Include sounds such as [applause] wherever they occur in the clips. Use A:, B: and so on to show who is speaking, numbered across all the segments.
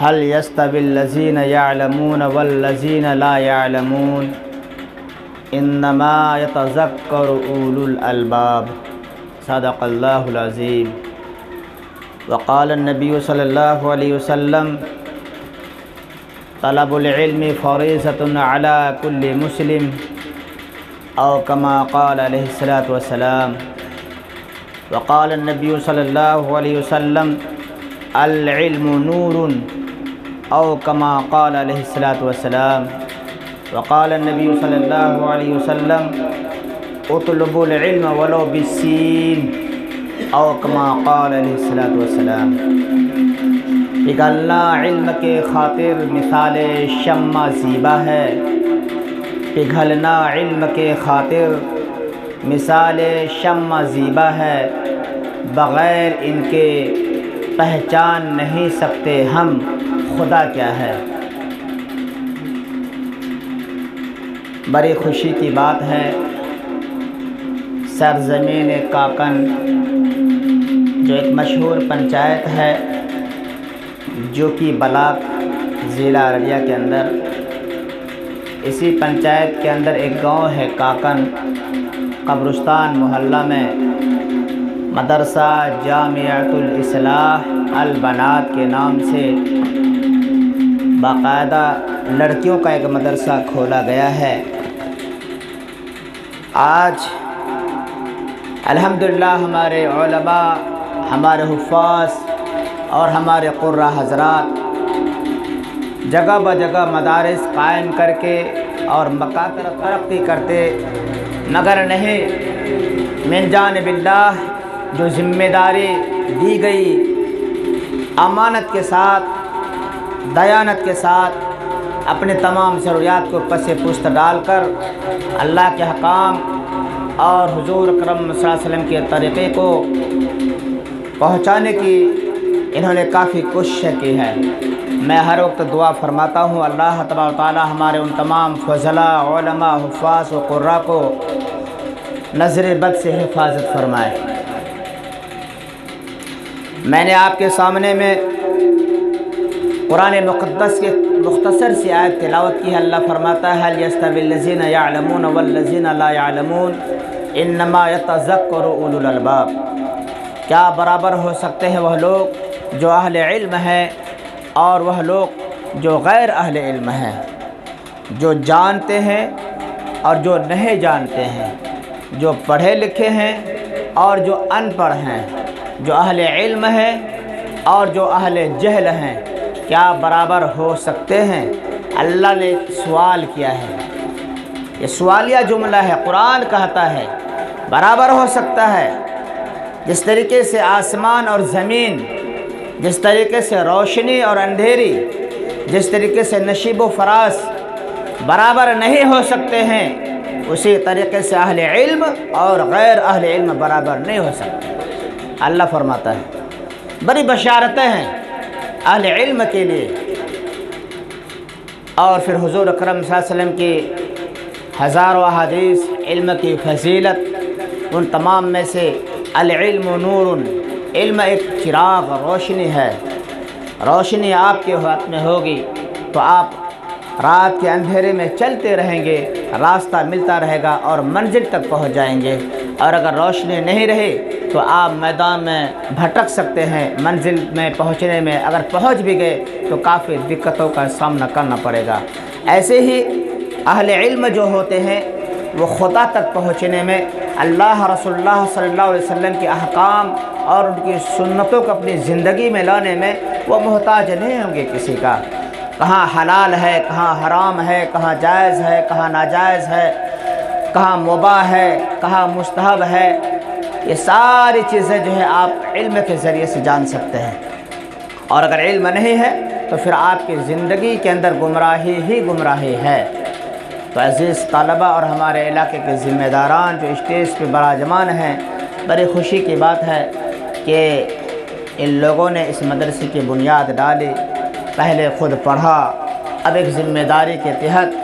A: हल यस्तविल्लज़ीन यालमून वल्लज़ीन ला यालमून। इन्नमा यतज़क्करु उलुल अलबाब। सदक़ल्लाहुल अज़ीम। वक़ाल नबी सल्लल्लाहु अलैहि वसल्लम, तलबुल इल्मी फ़रीज़तुन अला कुल्लि मुस्लिम, औ कमा क़ाल वस्सलाम वक़ाल नबी सल्लल्लाहु अलैहि वसल्लम, अल इल्मु नूरुन। औ कमा वस्सलाम। वक़ाल नबी सल्लल्लाहु अलैहि वसल्लम, उतलबुल इल्म वलो बिस्सीन। औ कमा क़ाल अलैहिस्सलातु वस्सलाम। पिघलना इल्म के खातिर मिसाल शम्मा ज़ीबा है। पिघलना इल्म के खातिर मिसाल शम्मा ज़ीबा है। बग़ैर इनके पहचान नहीं सकते हम, खुदा क्या है? बड़ी खुशी की बात है, सरजमीन काकन, जो एक मशहूर पंचायत है, जो कि बलाक ज़िला अररिया के अंदर, इसी पंचायत के अंदर एक गाँव है काकन, कब्रस्तान मोहल्ला में। मदरसा जामियातुल इस्लाह अल बनात के नाम से बाकायदा लड़कियों का एक मदरसा खोला गया है। आज अल्हम्दुलिल्लाह हमारे उलमा, हमारे हुफ़ास और हमारे कुर्रा हजरात जगह ब जगह मदारस कायम करके और मकातर तरक्की करते, मगर नहीं, मिन जान बिल्लाह जो ज़िम्मेदारी दी गई, अमानत के साथ, दयानत के साथ अपने तमाम ज़रूरियात को पस पुस्त डालकर अल्लाह के हकाम और हुजूर करम वसल्लम के तरीक़े को पहुँचाने की इन्होंने काफ़ी कोशिश की है। मैं हर वक्त दुआ फरमाता हूँ, अल्लाह ताला हमारे उन तमाम फजला हुफ़ास व को नज़र बद से हिफाजत फरमाए। मैंने आपके सामने में कुरान मुक़दस के मुख्तसर से आयत तिलावत की। है अल्लाह फरमाता है, हल यस्तविल्लज़ीन यालमून वल्लज़ीन ला यालमून, इन्नमा यतज़क्करु उलुल अलबाब। क्या बराबर हो सकते हैं वह लोग जो अहल इल्म है और वह लोग जो गैर अहल इल्म है, जो जानते हैं और जो नहीं जानते हैं, जो पढ़े लिखे हैं और जो अनपढ़ हैं। जो अहल इल्म है और जो अहल जहल हैं, क्या बराबर हो सकते हैं? अल्लाह ने सवाल किया है। ये सवालिया जुमला है, कुरान कहता है, बराबर हो सकता है। जिस तरीके से आसमान और ज़मीन, जिस तरीके से रोशनी और अंधेरी, जिस तरीके से नशीब फरास बराबर नहीं हो सकते हैं, उसी तरीके से अहल इल्म और गैर अहल इल्म बराबर नहीं हो सकते। अल्लाह फरमाता है। बड़ी बशारतें हैं अहल इल्म के लिए। और फिर हुजूर अकरम वसल्लम की हज़ारों अहादीस, इल्म की फजीलत, उन तमाम में से अलम नूर इल्म एक चिराग रोशनी है। रोशनी आपके हाथ में होगी तो आप रात के अंधेरे में चलते रहेंगे, रास्ता मिलता रहेगा और मंजिल तक पहुँच जाएँगे। और अगर रोशनी नहीं रही तो आप मैदान में भटक सकते हैं। मंजिल में पहुँचने में अगर पहुँच भी गए तो काफ़ी दिक्कतों का सामना करना पड़ेगा। ऐसे ही अहल इल्म जो होते हैं, वो खुदा तक पहुँचने में अल्लाह रसोल्ला अलैहि वसल्लम के अहकाम और उनकी सुन्नतों को अपनी ज़िंदगी में लाने में वो मोहताज नहीं होंगे किसी का। कहाँ हलाल है, कहाँ हराम है, कहाँ जायज़ है, कहाँ नाजायज़ है कहाँ मुबा है, कहाँ मुस्तहब है, ये सारी चीज़ें जो है आप इल्म के ज़रिए से जान सकते हैं। और अगर इल्म नहीं है तो फिर आपकी ज़िंदगी के अंदर गुमराही ही गुमराही है। तो अज़ीज़ तलबा और हमारे इलाके के ज़िम्मेदारान जो स्टेज पे बराजमान हैं, बड़ी खुशी की बात है कि इन लोगों ने इस मदरसे की बुनियाद डाली, पहले ख़ुद पढ़ा, अब एक ज़िम्मेदारी के तहत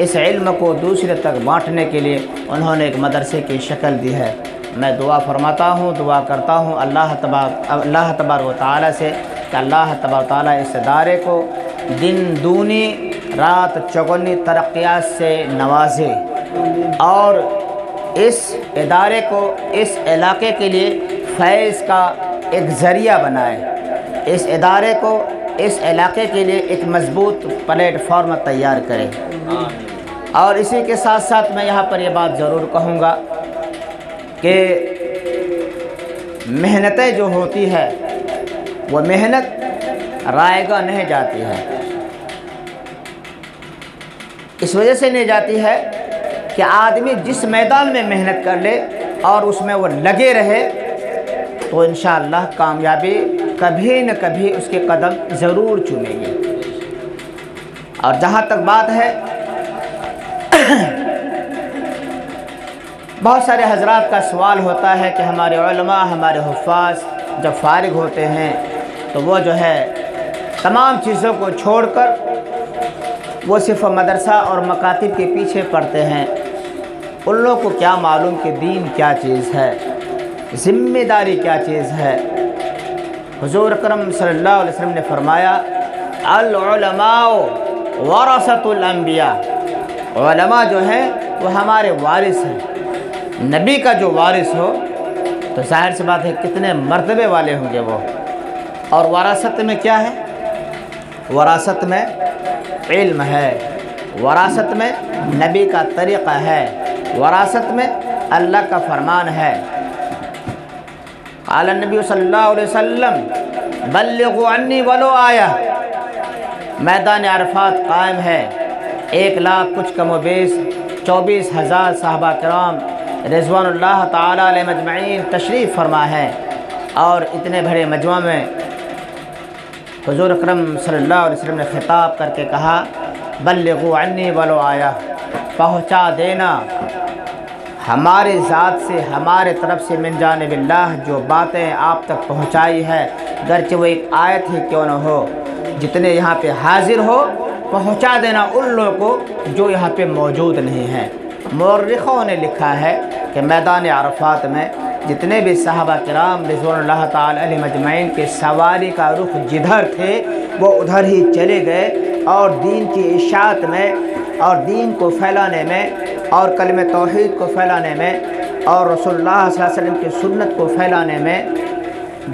A: इस इल्म को दूसरे तक बांटने के लिए उन्होंने एक मदरसे की शक्ल दी है। मैं दुआ फरमाता हूँ, दुआ करता हूँ अल्लाह तबार अल्लाह तबार व ताली से कि अल्लाह तबार ताली इस इदारे को दिन दूनी, रात चौगनी, तरक्यात से नवाजे और इस इदारे को इस इलाके के लिए फैज़ का एक ज़रिया बनाए। इस इदारे को इस इलाके के लिए एक मज़बूत प्लेटफॉर्म तैयार करें। और इसी के साथ साथ मैं यहाँ पर यह बात ज़रूर कहूँगा कि मेहनतें जो होती है, वो मेहनत रायगा नहीं जाती है। इस वजह से नहीं जाती है कि आदमी जिस मैदान में मेहनत कर ले और उसमें वो लगे रहे तो इन कामयाबी कभी न कभी उसके कदम ज़रूर चुनेंगे। और जहाँ तक बात है, [coughs] बहुत सारे हजरात का सवाल होता है कि हमारे हमारे हफाज जब फारिग होते हैं तो वो जो है तमाम चीज़ों को छोड़कर वो सिर्फ़ मदरसा और मकातिब के पीछे पढ़ते हैं। उन लोगों को क्या मालूम कि दीन क्या चीज़ है, ज़िम्मेदारी क्या चीज़ है हुजूर अकरम सल्लल्लाहु अलैहि वसल्लम ने फरमाया अलमाओ वरसतुलम्बिया जो हैं, वो हमारे वारिस हैं। नबी का जो वारिस हो तो ज़ाहिर सी बात है कितने मरतबे वाले होंगे वो। और वरासत में क्या है? वरासत में इल्म है। वरासत में नबी का तरीक़ा है। वरासत में अल्लाह का फरमान है। आलनबी सल्लल्लाहु अलैहि वसल्लम बल्लि वलो आया मैदान अरफात कायम है। एक लाख कुछ कम बेस, चौबीस हज़ार साहबा कराम रिजवान तजमैन तशरीफ़ फरमा है। और इतने बड़े मजमा में हजूर अक्रम वसल्लम ने ख़िताब करके कहा बल्लु अन्नी वलो आया, पहुँचा देना। हमारे ज़ात से, हमारे तरफ़ से मिन जान बिल्लाह जो बातें आप तक पहुँचाई है गरचे वो एक आयत ही क्यों न हो? जितने यहाँ पे हाजिर हो, पहुँचा देना उन लोगों को जो यहाँ पे मौजूद नहीं हैं। मौरखों ने लिखा है कि मैदान अरफात में जितने भी साहबा कराम रज़ोल्ला तजमैन के सवारी का रुख जिधर थे, वो उधर ही चले गए और दीन की इशात में और दीन को फैलाने में और कलम तोहद को फैलाने में और रसोल्ला की सुन्नत को फैलाने में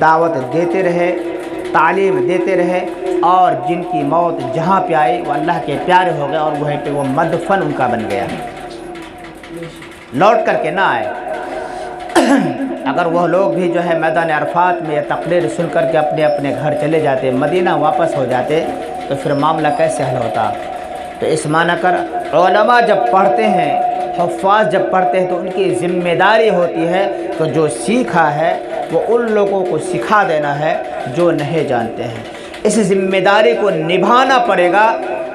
A: दावत देते रहे, तालीम देते रहे और जिनकी मौत जहाँ पे आई, वो अल्लाह के प्यारे हो गए और वहीं पे वो मदफन उनका बन गया। लौट करके ना आए। [clears throat] अगर वह लोग भी जो है मैदान अरफात में यह तकरीर सुन करके अपने अपने घर चले जाते, मदीना वापस हो जाते तो फिर मामला कैसे हल होता? तो इस माना कर जब पढ़ते हैं हफाज जब पढ़ते हैं तो उनकी ज़िम्मेदारी होती है तो जो सीखा है, वो उन लोगों को सिखा देना है जो नहीं जानते हैं। इस ज़िम्मेदारी को निभाना पड़ेगा।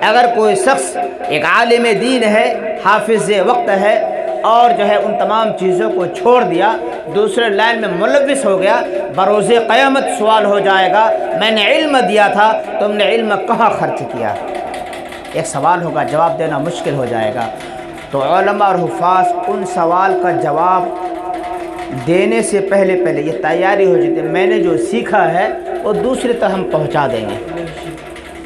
A: अगर कोई शख्स एक आलिम दीन है, हाफिज वक्त है और जो है उन तमाम चीज़ों को छोड़ दिया, दूसरे लाइन में मुलविस हो गया, बरोज़ क़यामत सवाल हो जाएगा, मैंने इल्म दिया था, तुमने इल्म कहाँ खर्च किया? एक सवाल होगा, जवाब देना मुश्किल हो जाएगा। तो और हुफाज उन सवाल का जवाब देने से पहले पहले ये तैयारी हो जाती है। मैंने जो सीखा है, वो दूसरे तक हम पहुँचा देंगे।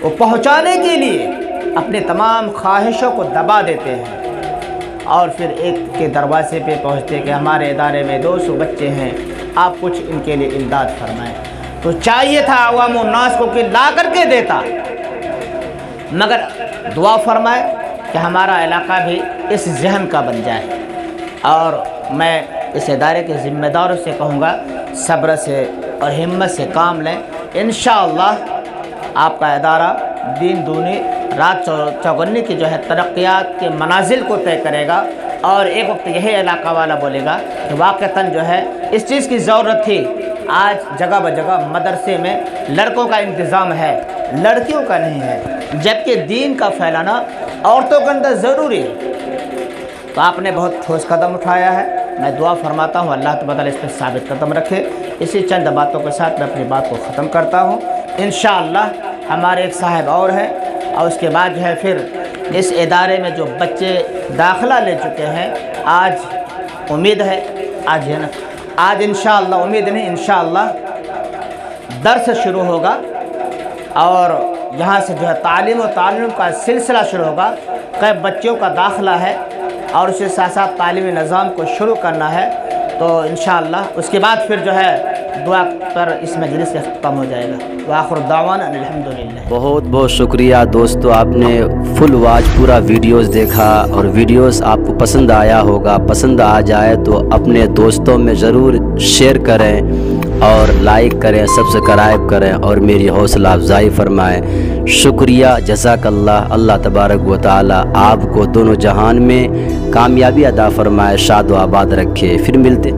A: वो पहुँचाने के लिए अपने तमाम ख्वाहिशों को दबा देते हैं। और फिर एक के दरवाजे पे पहुँचते कि हमारे इदारे में दो सौ बच्चे हैं, आप कुछ इनके लिए इमदाद फरमाएँ। तो चाहिए था अवाम नास को कि ला करके देता, मगर दुआ फरमाए कि हमारा इलाका भी इस जहन का बन जाए। और मैं इस इदारे के ज़िम्मेदारों से कहूँगा, सब्र से और हिम्मत से काम लें। इन आपका अदारा दिन दूनी, रात चौगन्नी की जो है तरक्यात के मनाजिल को तय करेगा। और एक वक्त यही इलाका वाला बोलेगा कि वाक़ता जो है, इस चीज़ की ज़रूरत थी। आज जगह ब जगह मदरसे में लड़कों का इंतज़ाम है, लड़कियों का नहीं है, जबकि दीन का फैलाना औरतों के अंदर ज़रूरी है। तो आपने बहुत ठोस कदम उठाया है। मैं दुआ फरमाता हूँ, अल्लाह तबादला इस पर साबित कदम रखे। इसी चंद बातों के साथ मैं अपनी बात को ख़त्म करता हूँ। इन हमारे एक साहब और हैं और उसके बाद जो है फिर इस इदारे में जो बच्चे दाखिला ले चुके हैं, आज उम्मीद है, आज है ना, आज इन उम्मीद नहीं इन दर्स शुरू होगा। और यहाँ से जो है तालीम और तालीम का सिलसिला शुरू होगा। कई बच्चों का दाखिला है और उसके साथ साथ तालीमी निज़ाम को शुरू करना है। तो इन उसके बाद फिर जो है दुआ पर इस मजलिस से ख़त्म हो जाएगा। वाखुर दावान
B: बहुत बहुत शुक्रिया दोस्तों, आपने फुल वाच पूरा वीडियोस देखा और वीडियोस आपको पसंद आया होगा। पसंद आ जाए तो अपने दोस्तों में ज़रूर शेयर करें। और लाइक करें सब्सक्राइब करें और मेरी हौसला अफजाई फरमाएँ। शुक्रिया जजाकल्ला अल्लाह तबारक व ताली आपको दोनों जहान में कामयाबी अदा फरमाए, शाद आबाद रखे। फिर मिलते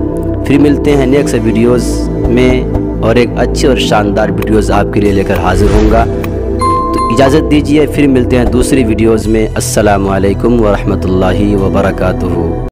B: फिर मिलते हैं नेक्स्ट वीडियोस में और एक अच्छी और शानदार वीडियोस आपके लिए लेकर हाजिर होंगे तो इजाज़त दीजिए, फिर मिलते हैं दूसरी वीडियोस में। अस्सलाम वालेकुम वरहमतुल्लाहि